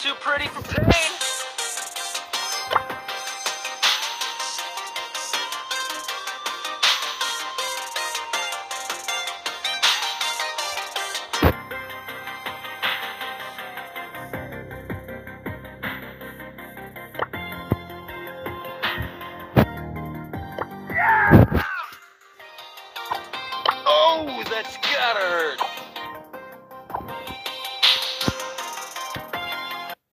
too pretty for pain. Yeah! Oh, that's gotta hurt.